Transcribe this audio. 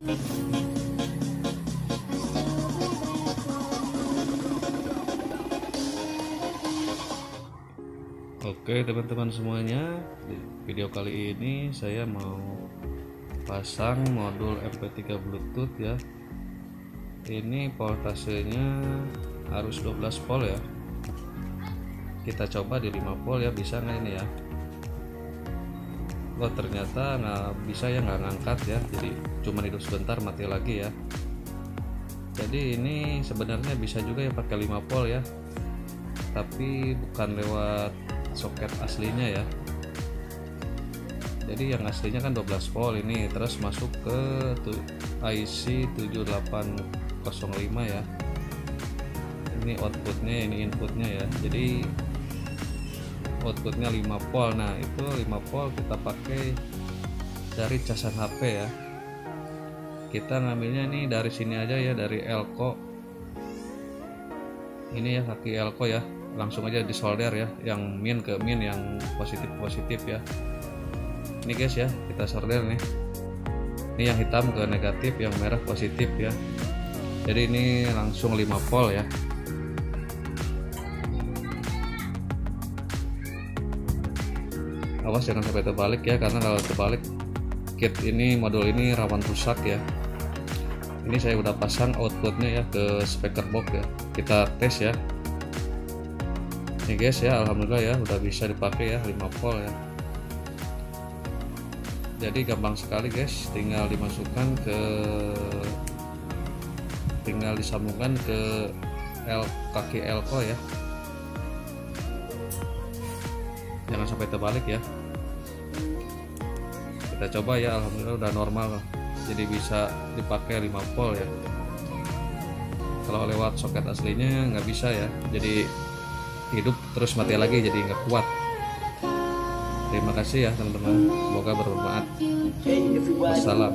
Oke teman-teman semuanya. Di video kali ini saya mau pasang modul MP3 Bluetooth ya. Ini voltasenya harus 12 volt ya. Kita coba di 5 volt ya bisa nggak ini ya Oh ternyata nggak bisa ya nggak ngangkat ya. Jadi cuma hidup sebentar mati lagi ya. Jadi ini sebenarnya bisa juga ya pakai 5 volt ya. Tapi bukan lewat soket aslinya ya. Jadi yang aslinya kan 12 volt ini. Terus masuk ke IC 7805 ya. Ini outputnya ini inputnya ya. Jadi outputnya 5 volt. Nah itu 5 volt kita pakai dari casan HP ya. Kita ngambilnya nih dari sini aja ya dari elko. Ini ya kaki elko ya. Langsung aja di solder ya yang min ke min yang positif positif ya. Ini guys ya kita solder nih. Ini yang hitam ke negatif yang merah positif ya. Jadi ini langsung 5 volt ya awas jangan sampai terbalik ya karena kalau terbalik kit ini modul ini rawan rusak ya. Ini saya udah pasang outputnya ya ke speaker box ya. Kita tes ya. Ini guys ya alhamdulillah ya udah bisa dipakai ya 5 volt ya. Jadi gampang sekali guys tinggal dimasukkan ke tinggal disambungkan ke L, kaki elko ya jangan sampai terbalik ya. Kita coba ya alhamdulillah udah normal. Jadi bisa dipakai 5 volt ya. Kalau lewat soket aslinya nggak bisa ya. Jadi hidup terus mati lagi jadi nggak kuat. Terima kasih ya teman-teman. Semoga bermanfaat. Wassalam.